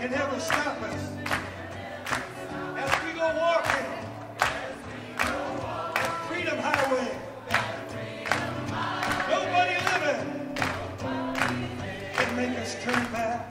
can never stop us. As we go walking, freedom highway, nobody living can make us turn back.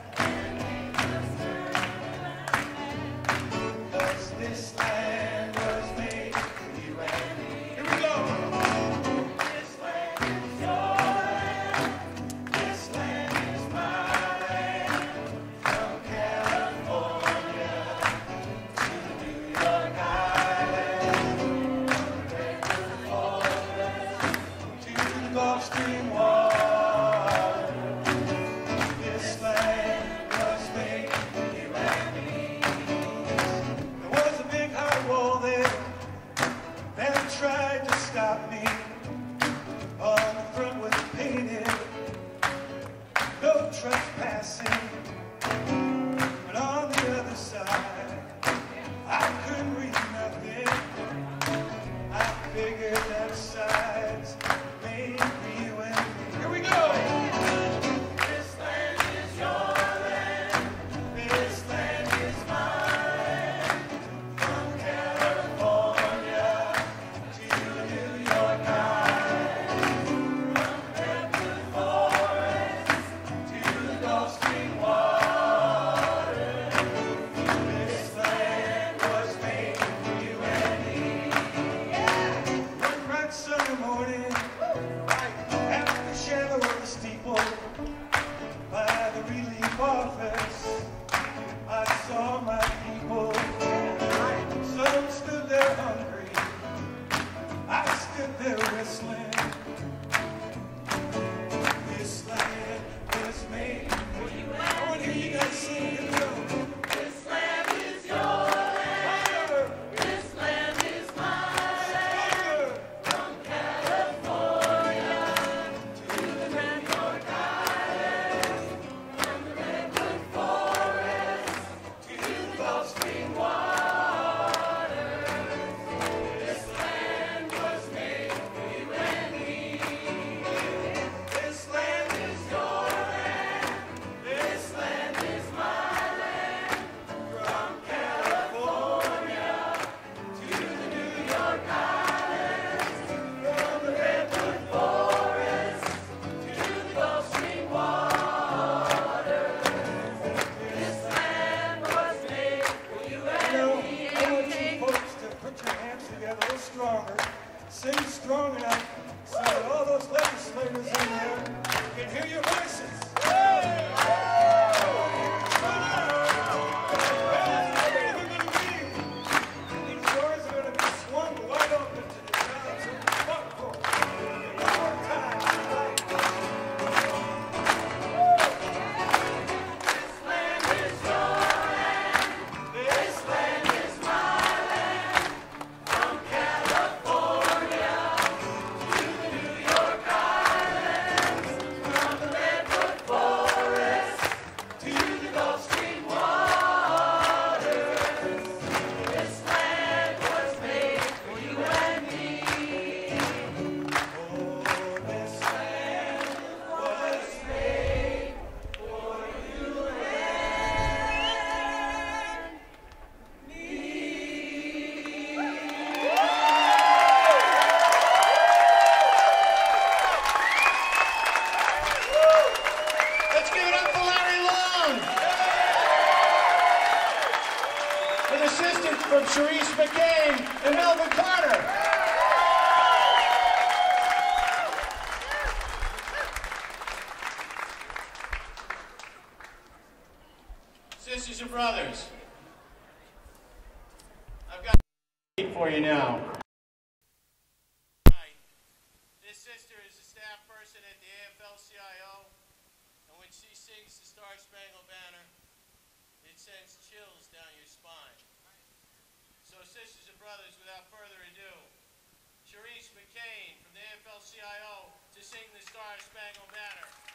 to sing the Star Spangled Banner.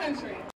Country.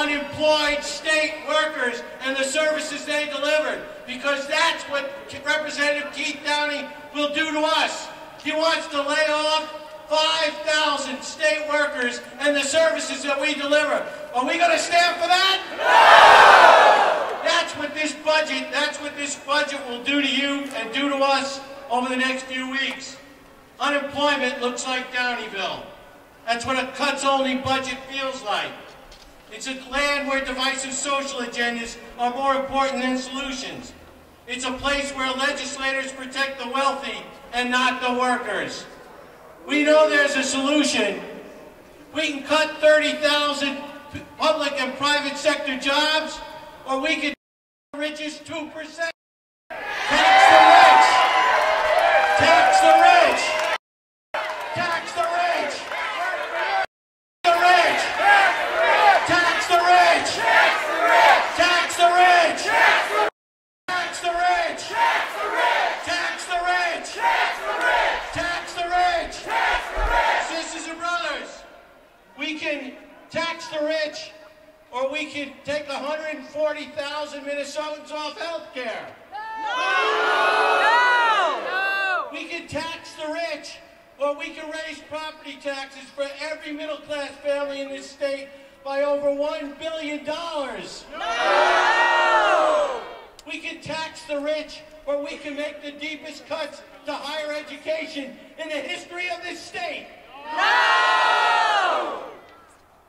Unemployed state workers and the services they delivered. Because that's what Representative Keith Downey will do to us. He wants to lay off 5,000 state workers and the services that we deliver. Are we going to stand for that? No! That's what this budget, that's what this budget will do to you and do to us over the next few weeks. Unemployment looks like Downeyville. That's what a cuts-only budget feels like. It's a land where divisive social agendas are more important than solutions. It's a place where legislators protect the wealthy and not the workers. We know there's a solution. We can cut 30,000 public and private sector jobs, or we could the richest 2%. Tax the rich. Tax the rich. Tax the rich. The rich. Tax the rich. Tax the rich. Tax the rich. Tax the rich. Tax the rich. Sisters and brothers, we can tax the rich, we can take 140,000 Minnesotans off health care. No! No! We can tax the rich, or we can raise property taxes for every middle class family in this state by over $1 billion. No! We can tax the rich, or we can make the deepest cuts to higher education in the history of this state. No!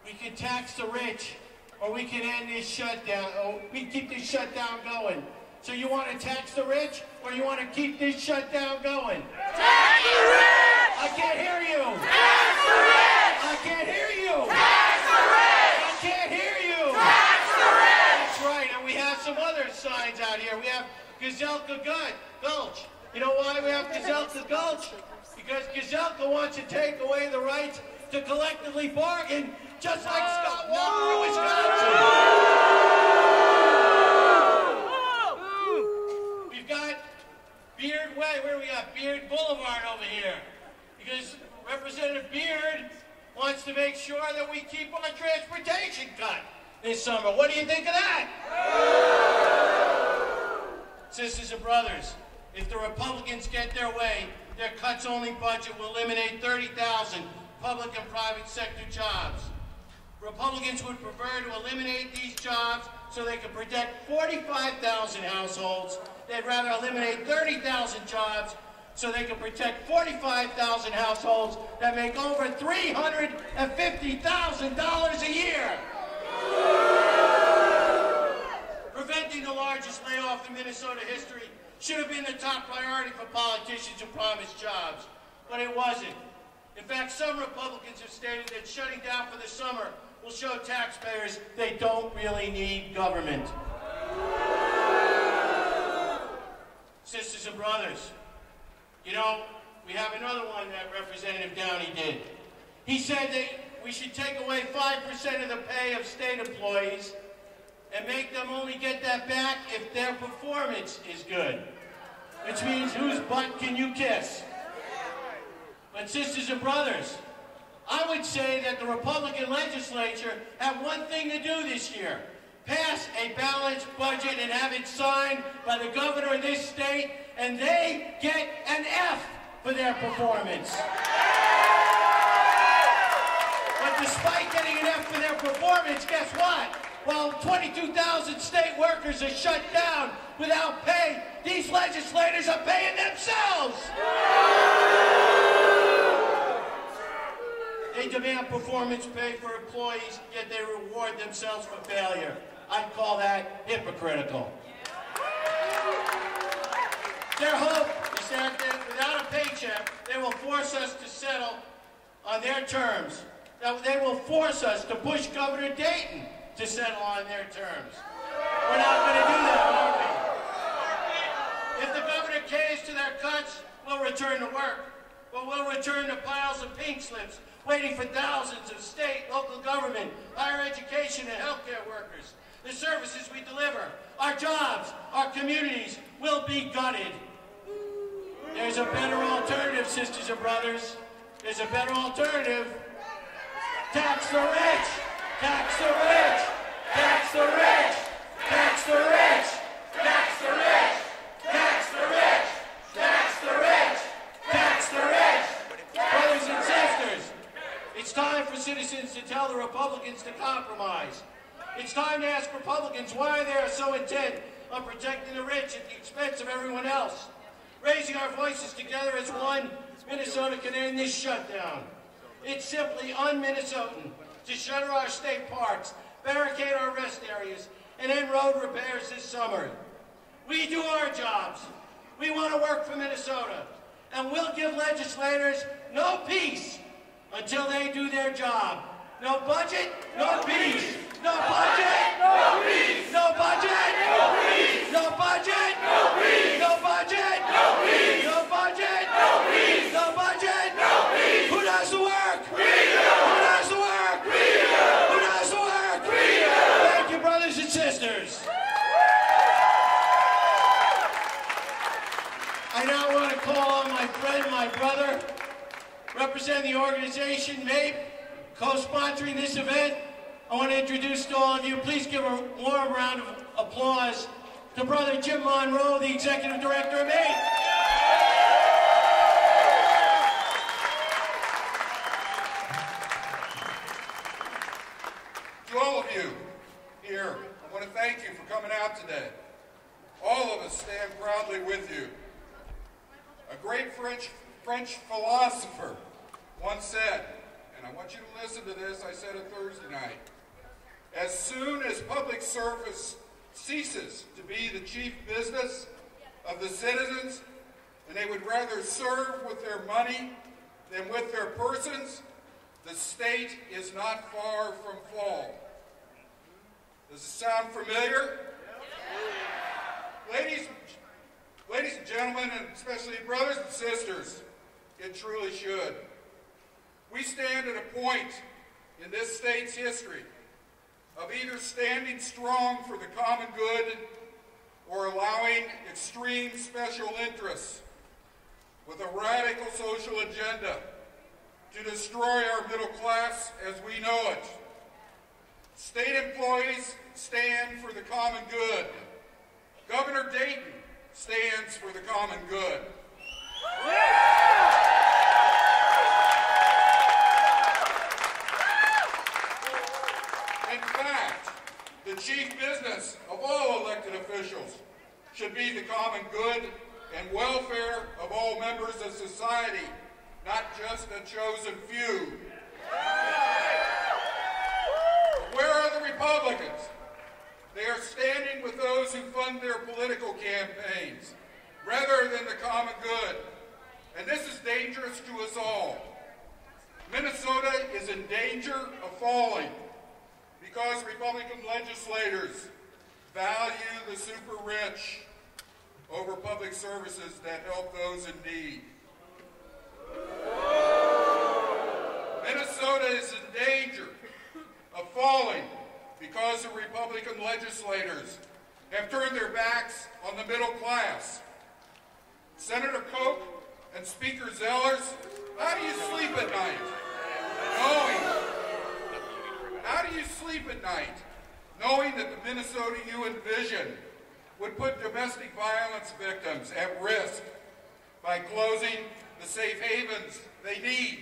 We can tax the rich, or we can end this shutdown, or we can keep this shutdown going. So you want to tax the rich, or you want to keep this shutdown going? Tax the rich! I can't hear you! Tax the rich! I can't hear you! Tax the rich! I can't hear you! Tax the rich! That's right, and we have some other signs out here. We have Gazelka Gulch. You know why we have Gazelka Gulch? Because Gazelka wants to take away the rights to collectively bargain, just like Scott Walker in Wisconsin. We've got Beard Way. Where we got? Beard Boulevard over here. Because Representative Beard wants to make sure that we keep our transportation cut this summer. What do you think of that? Sisters and brothers, if the Republicans get their way, their cuts-only budget will eliminate 30,000 public and private sector jobs. Republicans would prefer to eliminate these jobs so they could protect 45,000 households. They'd rather eliminate 30,000 jobs so they could protect 45,000 households that make over $350,000 a year. Preventing the largest layoff in Minnesota history should have been the top priority for politicians who promised jobs, but it wasn't. In fact, some Republicans have stated that shutting down for the summer will show taxpayers they don't really need government. Sisters and brothers, you know, we have another one that Representative Downey did. He said that we should take away 5% of the pay of state employees and make them only get that back if their performance is good. Which means whose butt can you kiss? But sisters and brothers, I would say that the Republican legislature have one thing to do this year. Pass a balanced budget and have it signed by the governor of this state, and they get an F for their performance. But despite getting an F for their performance, guess what? While 22,000 state workers are shut down without pay, these legislators are paying themselves. They demand performance pay for employees, yet they reward themselves for failure. I call that hypocritical. Their hope is that without a paycheck, they will force us to settle on their terms. That they will force us to push Governor Dayton to settle on their terms. We're not going to do that, are we? If the governor caves to their cuts, we'll return to work. But we'll return to piles of pink slips, waiting for thousands of state, local government, higher education, and healthcare workers. The services we deliver, our jobs, our communities will be gutted. There's a better alternative, sisters and brothers. There's a better alternative. Tax the rich! Tax the rich! Tax the rich! Tax the rich! Tax the rich! Tax the rich! Tax the rich! Tax the rich! Brothers and sisters, it's time for citizens to tell the Republicans to compromise. It's time to ask Republicans why they are so intent on protecting the rich at the expense of everyone else. Raising our voices together as one, Minnesota can end this shutdown. It's simply un-Minnesotan to shutter our state parks, barricade our rest areas, and end road repairs this summer. We do our jobs. We want to work for Minnesota. And we'll give legislators no peace until they do their job. No budget, no peace. No budget, no peace. No budget, no peace. No budget, no peace. No budget, no peace. No budget, no peace. No budget, no peace. Who does the work? We do. Who does the work? We do. Who does the work? We do. Thank you, brothers and sisters. I now want to call on my friend, my brother, representing the organization MAPE, co-sponsoring this event. I want to introduce to all of you, please give a warm round of applause to brother Jim Monroe, the executive director of MAPE. To all of you here, I want to thank you for coming out today. All of us stand proudly with you. A great French, French philosopher once said, and I want you to listen to this, I said it Thursday night. As soon as public service ceases to be the chief business of the citizens, and they would rather serve with their money than persons, the state is not far from fall. Does it sound familiar? Ladies, Ladies and gentlemen, and especially brothers and sisters, it truly should. We stand at a point in this state's history of either standing strong for the common good or allowing extreme special interests with a radical social agenda to destroy our middle class as we know it. State employees stand for the common good. Governor Dayton stands for the common good. In fact, the chief business of all elected officials should be the common good and welfare of all members of society, not just a chosen few. Where are the Republicans? They are standing with those who fund their political campaigns rather than the common good. And this is dangerous to us all. Minnesota is in danger of falling because Republican legislators value the super rich over public services that help those in need. Minnesota is in danger of falling because the Republican legislators have turned their backs on the middle class. Senator Koch and Speaker Zellers, how do you sleep at night? Knowing, how do you sleep at night knowing that the Minnesota you envision would put domestic violence victims at risk by closing the safe havens they need?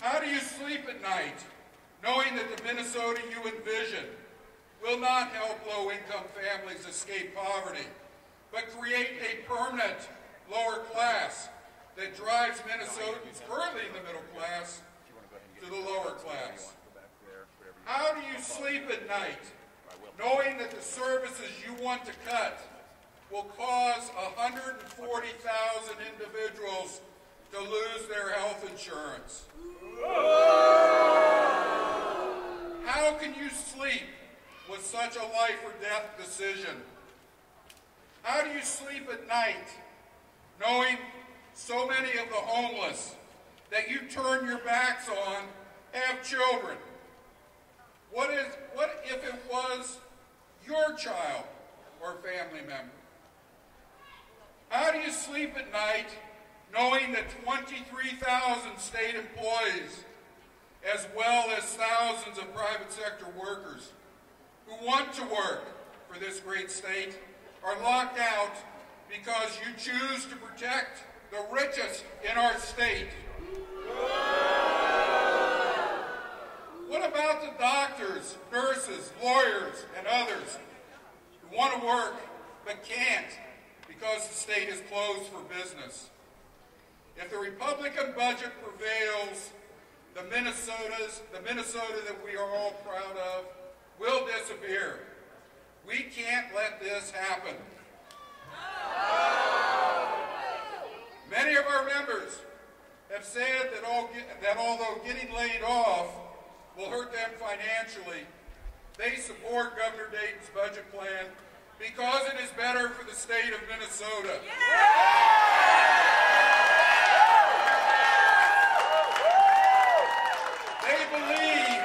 How do you sleep at night knowing that the Minnesota you envision will not help low-income families escape poverty, but create a permanent lower class that drives Minnesotans currently in the middle class to the lower class? How do you sleep at night knowing that the services you want to cut will cause 140,000 individuals to lose their health insurance? How can you sleep with such a life or death decision? How do you sleep at night knowing so many of the homeless that you turn your backs on have children? What, is, what if it was your child or family member? How do you sleep at night knowing that 23,000 state employees, as well as thousands of private sector workers who want to work for this great state, are locked out because you choose to protect the richest in our state? What about the doctors, nurses, lawyers, and others who want to work but can't because the state is closed for business? If the Republican budget prevails, the Minnesotas, the Minnesota that we are all proud of, will disappear. We can't let this happen. Many of our members have said that, all, that although getting laid off will hurt them financially, they support Governor Dayton's budget plan because it is better for the state of Minnesota. They believe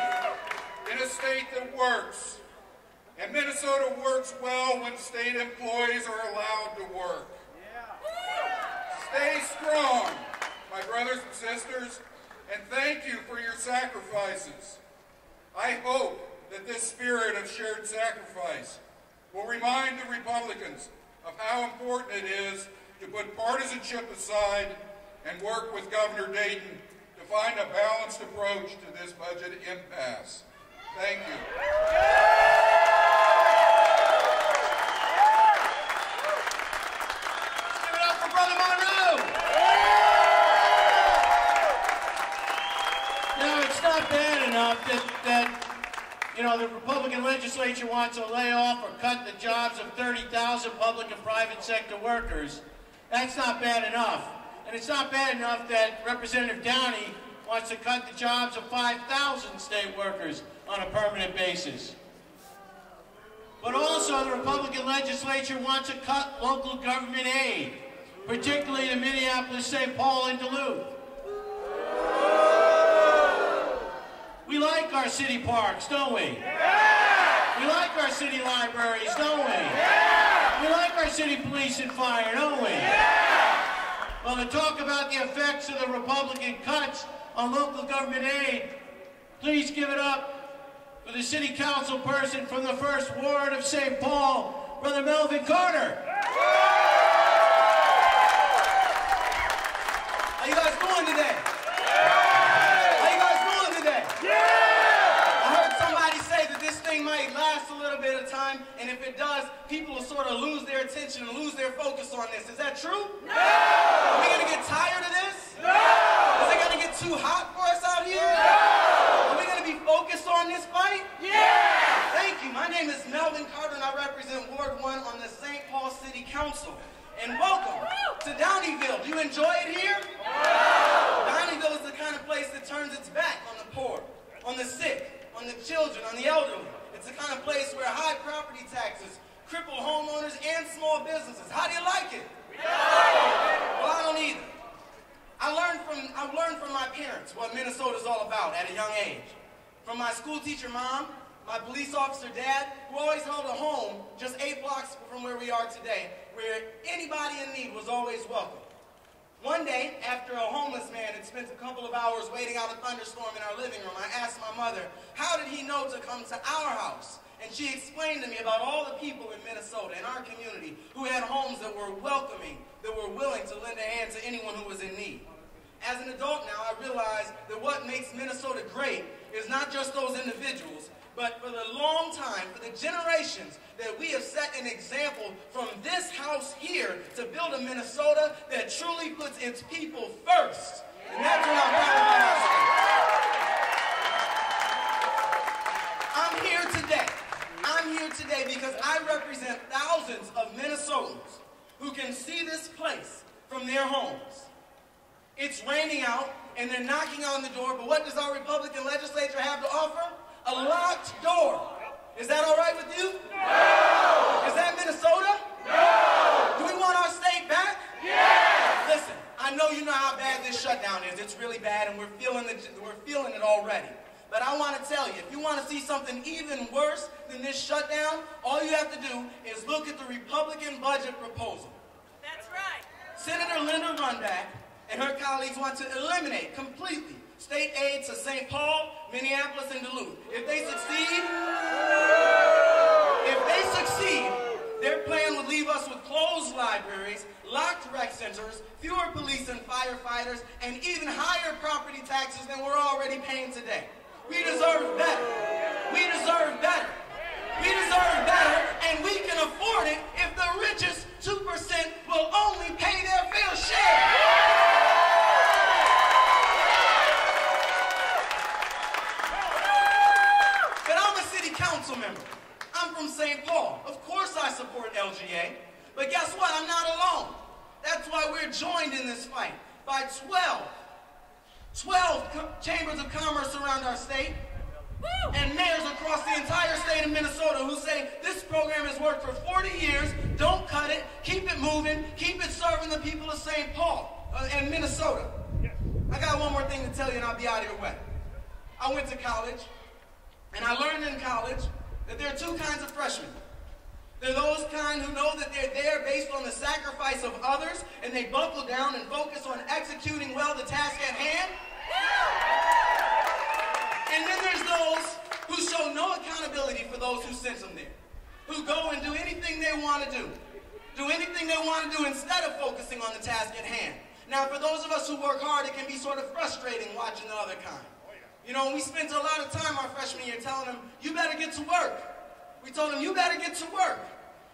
in a state that works. And Minnesota works well when state employees are allowed to work. Stay strong, my brothers and sisters, and thank you for your sacrifices. I hope that this spirit of shared sacrifice will remind the Republicans of how important it is to put partisanship aside and work with Governor Dayton to find a balanced approach to this budget impasse. Thank you. Give it up for Brother Monroe. You it's not bad enough that, that, you know, the Republican legislature wants to lay off or cut the jobs of 30,000 public and private sector workers. That's not bad enough. And it's not bad enough that Representative Downey wants to cut the jobs of 5,000 state workers on a permanent basis. But also, the Republican legislature wants to cut local government aid, particularly to Minneapolis, St. Paul, and Duluth. We like our city parks, don't we? Yeah! We like our city libraries, don't we? Yeah! We like our city police and fire, don't we? Yeah! Well, to talk about the effects of the Republican cuts on local government aid, please give it up for the city council person from the first ward of St. Paul, Brother Melvin Carter. How you guys doing today? It does, people will sort of lose their attention and lose their focus on this. Is that true? No! Are we gonna get tired of this? No! Is it gonna get too hot for us out here? No! Are we gonna be focused on this fight? Yeah! Thank you. My name is Melvin Carter, and I represent Ward 1 on the St. Paul City Council. And welcome to Downeyville. Do you enjoy it here? No! Downeyville is the kind of place that turns its back on the poor, on the sick, on the children, on the elderly. It's the kind of place where high property taxes cripple homeowners and small businesses. How do you like it? Well, I don't either. I learned from I learned from my parents what Minnesota's all about at a young age. From my school teacher mom, my police officer dad, who always held a home just eight blocks from where we are today, where anybody in need was always welcome. One day, after a homeless man had spent a couple of hours waiting out a thunderstorm in our living room, I asked my mother, how did he know to come to our house? And she explained to me about all the people in Minnesota, in our community, who had homes that were welcoming, that were willing to lend a hand to anyone who was in need. As an adult now, I realize that what makes Minnesota great is not just those individuals, but for the long time, for the generations, that we have set an example from this house here to build a Minnesota that truly puts its people first. And that's what I'm proud. I'm here today. I'm here today because I represent thousands of Minnesotans who can see this place from their homes. It's raining out and they're knocking on the door, but what does our Republican legislature have to offer? A locked door. Is that all right with you? No! Is that Minnesota? No! Do we want our state back? Yes! Listen, I know you know how bad this shutdown is. It's really bad and we're feeling it, we're feeling it already. But I want to tell you, if you want to see something even worse than this shutdown, all you have to do is look at the Republican budget proposal. That's right. Senator Linda Runbeck and her colleagues want to eliminate completely state aid to St. Paul, Minneapolis, and Duluth. If they succeed, if they succeed, their plan would leave us with closed libraries, locked rec centers, fewer police and firefighters, and even higher property taxes than we're already paying today. We deserve better. We deserve better. We deserve better, and we can afford it if the richest 2% will only pay their fair share. Council member. I'm from St. Paul. Of course I support LGA. But guess what? I'm not alone. That's why we're joined in this fight by 12, 12 co- chambers of commerce around our state and mayors across the entire state of Minnesota who say this program has worked for 40 years, don't cut it, keep it moving, keep it serving the people of St. Paul uh, and Minnesota. I got one more thing to tell you and I'll be out of your way. I went to college and I learned in college that there are two kinds of freshmen. There are those kind who know that they're there based on the sacrifice of others and they buckle down and focus on executing well the task at hand. And then there's those who show no accountability for those who sent them there, who go and do anything they want to do, do anything they want to do instead of focusing on the task at hand. Now, for those of us who work hard, it can be sort of frustrating watching the other kind. You know, we spent a lot of time our freshman year telling them, you better get to work. We told them, you better get to work.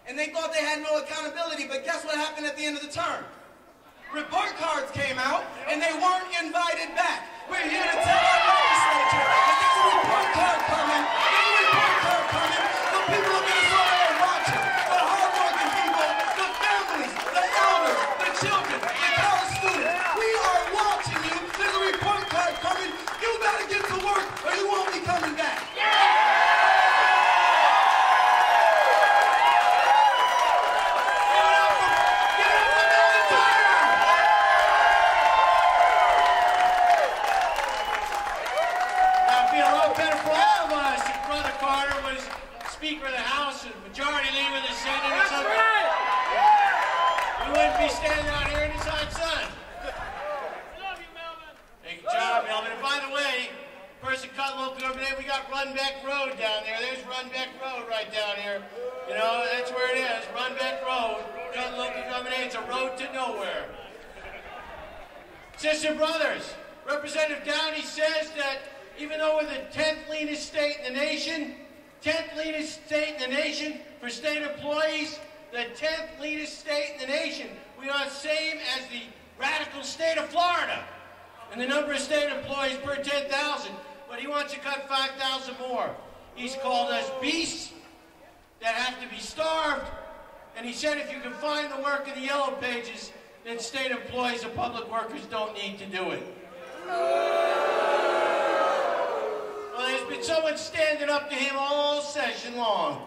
And they thought they had no accountability, but guess what happened at the end of the term? Report cards came out, and they weren't invited back. We're here to tell our legislature that there's a report card coming. There's a report card coming. The people of Minnesota are watching. The hardworking people, the families, the elders, the children, the college students. We are watching you. There's a report card coming. You better get to work, or you won't be coming back. wouldn't be standing out here in this hot sun. Thank you, John Melvin. And by the way, person cut we got Runbeck Road down there. There's Runbeck Road right down here. You know, that's where it is. Runbeck Road. Cut local government. It's a road to nowhere. Sister brothers, Representative Downey says that even though we're the 10th leanest state in the nation, 10th leanest state in the nation for state employees, the 10th leanest state in the nation, we are the same as the radical state of Florida and the number of state employees per 10,000, but he wants to cut 5,000 more. He's called us beasts that have to be starved, and he said if you can find the work in the yellow pages, then state employees and public workers don't need to do it. Well, there's been someone standing up to him all session long.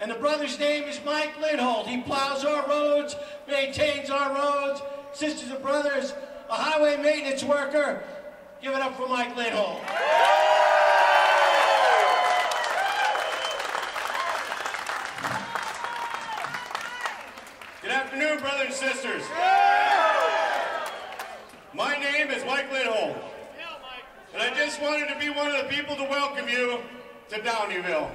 And the brother's name is Mike Lindholt. He plows our roads, maintains our roads. Sisters and brothers, a highway maintenance worker. Give it up for Mike Lindholt. Good afternoon, brothers and sisters. My name is Mike Lindholm, and I just wanted to be one of the people to welcome you to Downeyville.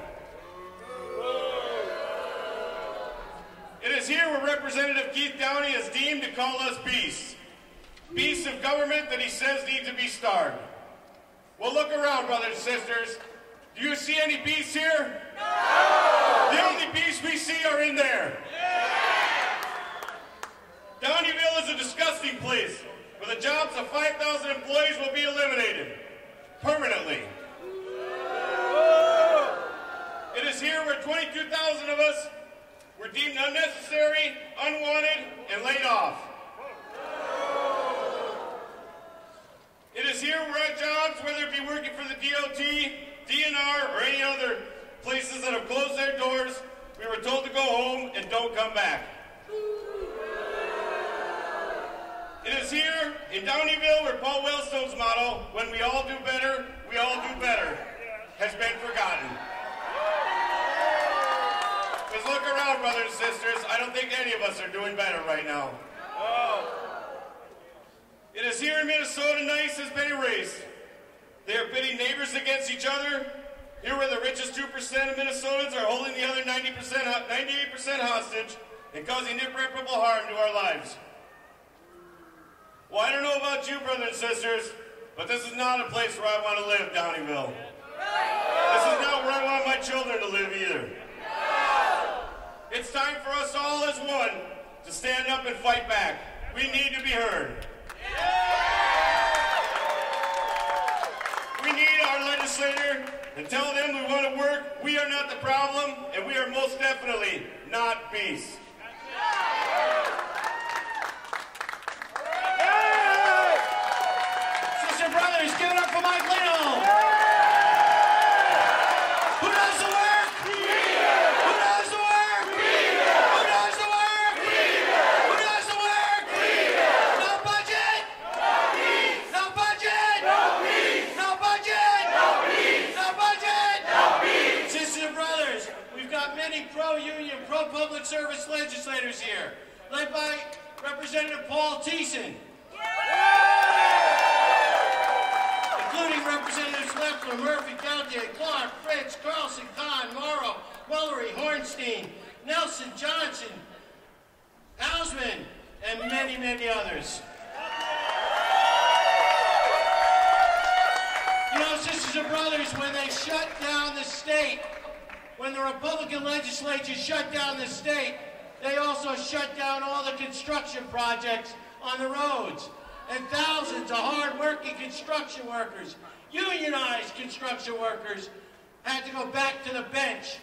It is here where Representative Keith Downey is deemed to call us beasts. Beasts of government that he says need to be starved. Well, look around, brothers and sisters. Do you see any beasts here? No! The only beasts we see are in there. Yeah! Downeyville is a disgusting place where the jobs of 5,000 employees will be eliminated permanently. It is here where 22,000 of us were deemed unnecessary, unwanted, and laid off. Is here where our jobs, whether it be working for the DOT, DNR, or any other places that have closed their doors, we were told to go home and don't come back. It is here in Downeyville where Paul Wellstone's motto, when we all do better, we all do better, has been forgotten. Because look around, brothers and sisters, I don't think any of us are doing better right now. It is here in Minnesota nice has been erased. They are pitting neighbors against each other. Here where the richest 2% of Minnesotans are holding the other 90%, 98% hostage and causing irreparable harm to our lives. Well, I don't know about you, brothers and sisters, but this is not a place where I want to live, Downeyville. This is not where I want my children to live either. It's time for us all as one to stand up and fight back. We need to be heard. We need our legislator to tell them we want to work. We are not the problem, and we are most definitely not peace. Sister brothers, give it up for Mike Lindholt. Who does the work? Who does the work? Who does the work? Who does the work? No budget? No budget? No budget? No budget? Sisters and brothers, we've got many pro-union, pro-public service legislators here, led by Representative Paul Thissen. including Representatives Leffler, Murphy, Gauthier, Clark, Fritz, Carlson, Kahn, Morrow, Mullery, Hornstein, Nelson, Johnson, Hausman, and many, many others. You know, sisters and brothers, when they shut down the state, when the Republican legislature shut down the state, they also shut down all the construction projects on the roads. And thousands of hard-working construction workers, unionized construction workers, had to go back to the bench.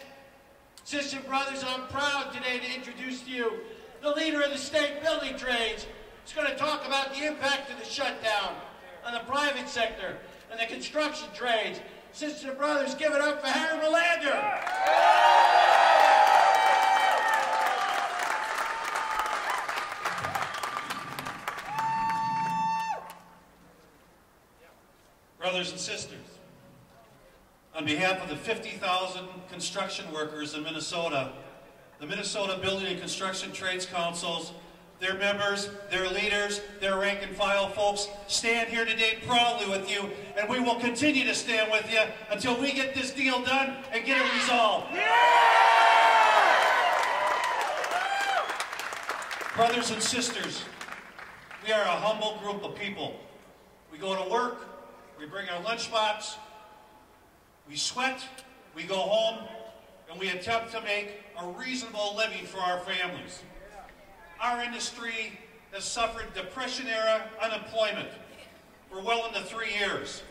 Sisters and brothers, I'm proud today to introduce to you the leader of the state building trades. He's going to talk about the impact of the shutdown on the private sector and the construction trades. Sisters and brothers, give it up for Harry Melander. Brothers and sisters, on behalf of the 50,000 construction workers in Minnesota, the Minnesota Building and Construction Trades Councils their members, their leaders, their rank and file folks stand here today proudly with you, and we will continue to stand with you until we get this deal done and get it resolved. Brothers and sisters, we are a humble group of people. We go to work, we bring our lunchbox, we sweat, we go home, and we attempt to make a reasonable living for our families. Our industry has suffered depression-era unemployment for well into three years.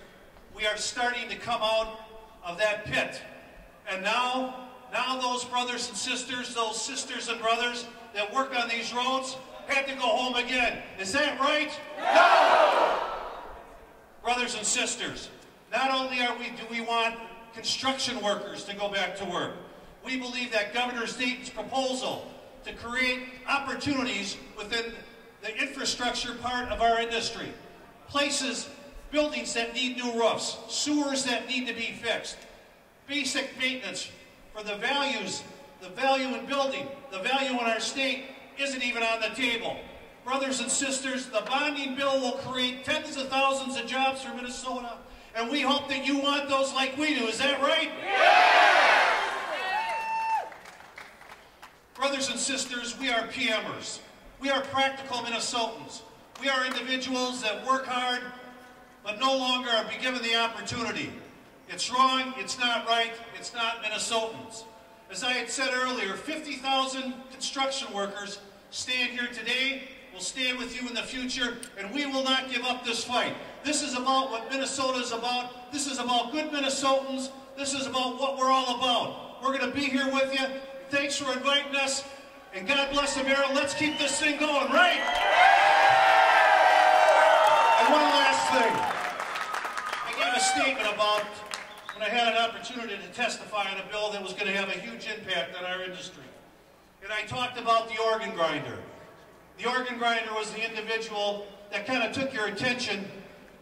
We are starting to come out of that pit. And now, now those brothers and sisters, those sisters and brothers that work on these roads have to go home again. Is that right? No! Brothers and sisters, not only are we, do we want construction workers to go back to work, we believe that Governor Dayton's proposal to create opportunities within the infrastructure part of our industry, places, buildings that need new roofs, sewers that need to be fixed, basic maintenance for the values, the value in building, the value in our state isn't even on the table. Brothers and sisters, the bonding bill will create tens of thousands of jobs for Minnesota, and we hope that you want those like we do. Is that right? Brothers and sisters, we are PMers. We are practical Minnesotans. We are individuals that work hard, but no longer are be given the opportunity. It's wrong, it's not right, it's not Minnesotans. As I had said earlier, 50,000 construction workers stand here today, will stand with you in the future, and we will not give up this fight. This is about what Minnesota is about. This is about good Minnesotans. This is about what we're all about. We're going to be here with you. Thanks for inviting us, and God bless America. Let's keep this thing going, right? And one last thing. I gave a statement about when I had an opportunity to testify on a bill that was going to have a huge impact on our industry. And I talked about the organ grinder. The organ grinder was the individual that kind of took your attention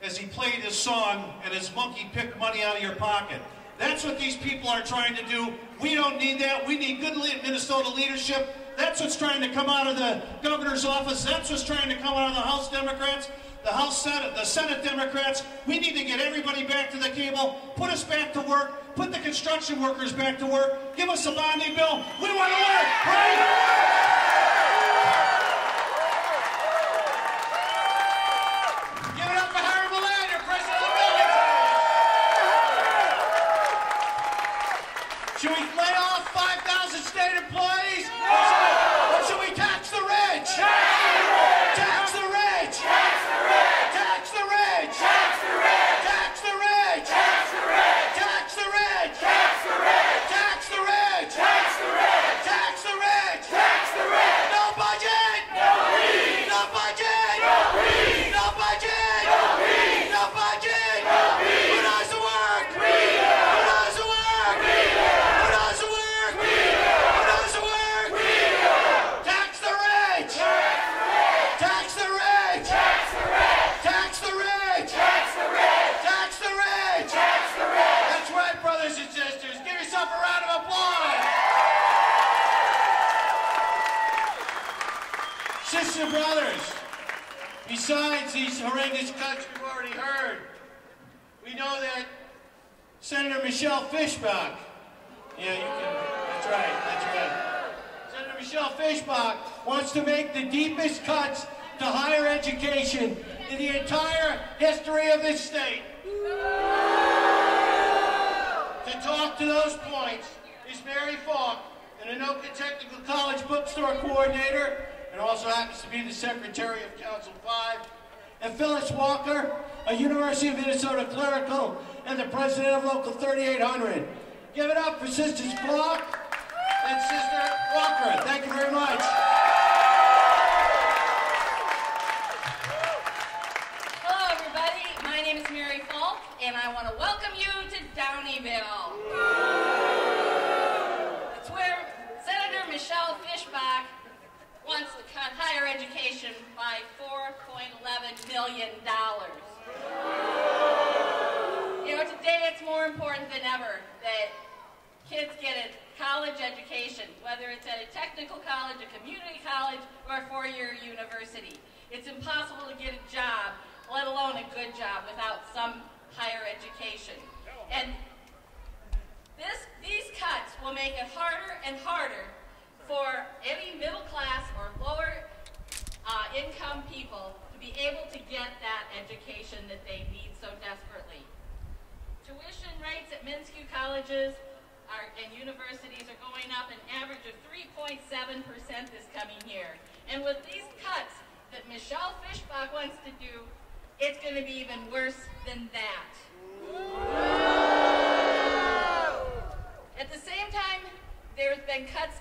as he played his song and his monkey picked money out of your pocket. That's what these people are trying to do. We don't need that. We need good Minnesota leadership. That's what's trying to come out of the governor's office. That's what's trying to come out of the House Democrats, the House Senate, the Senate Democrats. We need to get everybody back to the table, put us back to work, put the construction workers back to work, give us a bonding bill. We want to work, right?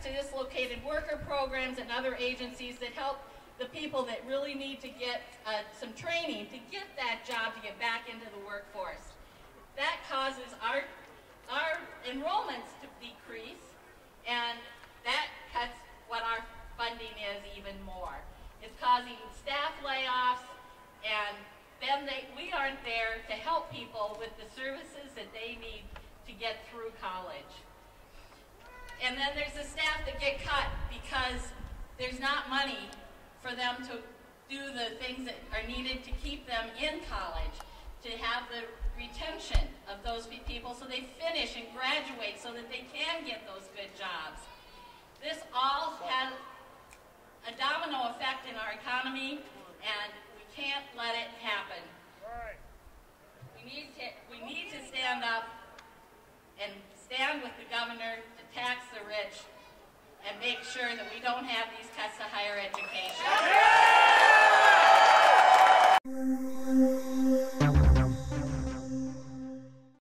To dislocated worker programs and other agencies that help the people that really need to get uh, some training to get that job to get back into the workforce. That causes our, our enrollments to decrease, and that cuts what our funding is even more. It's causing staff layoffs, and then they, we aren't there to help people with the services that they need to get through college. And then there's the staff that get cut because there's not money for them to do the things that are needed to keep them in college, to have the retention of those people so they finish and graduate so that they can get those good jobs. This all has a domino effect in our economy, and we can't let it happen. We need to, we need to stand up and stand with the governor tax the rich, and make sure that we don't have these cuts to higher education.